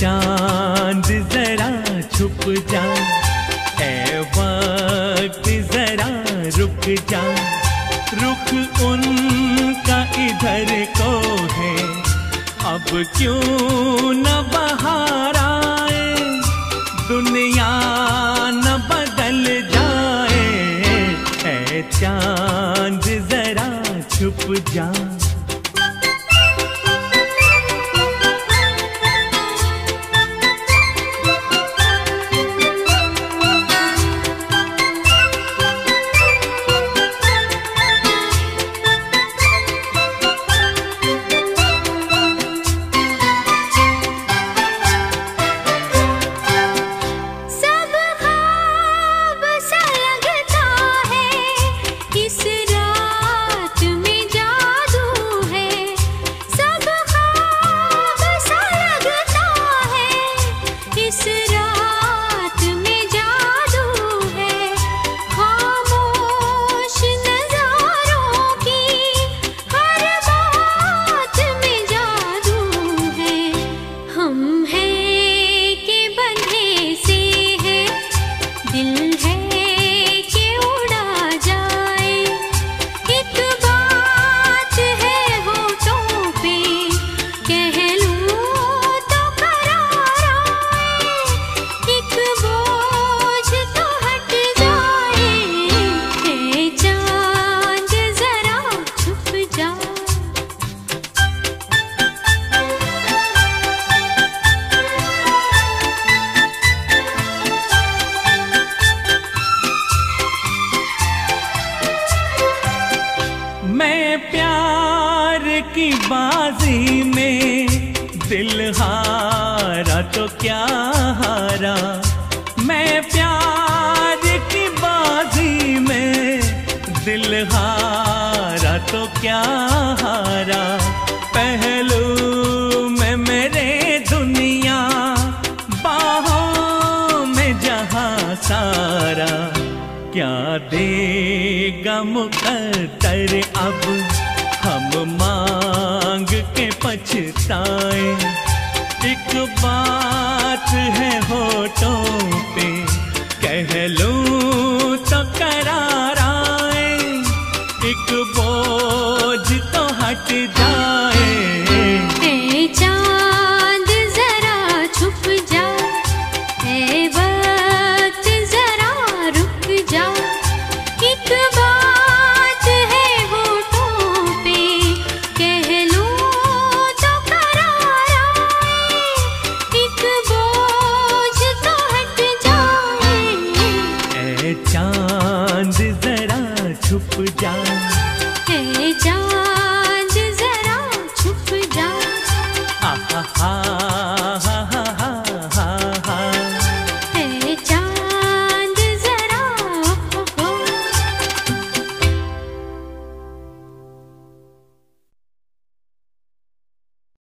जा रुख उनका इधर को है, अब क्यों न बाहर आए? दुनिया न बदल जाए है चाँद जरा छुप जा। बाजी में दिल हारा तो क्या हारा? मैं प्यार की बाजी में दिल हारा तो क्या हारा? पहलू में मेरे दुनिया बाहों में जहाँ सारा, क्या देगा मुकद्दर अब? हम मांग के पछताए। एक बात है होठों पे, कह लूँ तो करार आए एक चाँद जरा छुप जा। आहा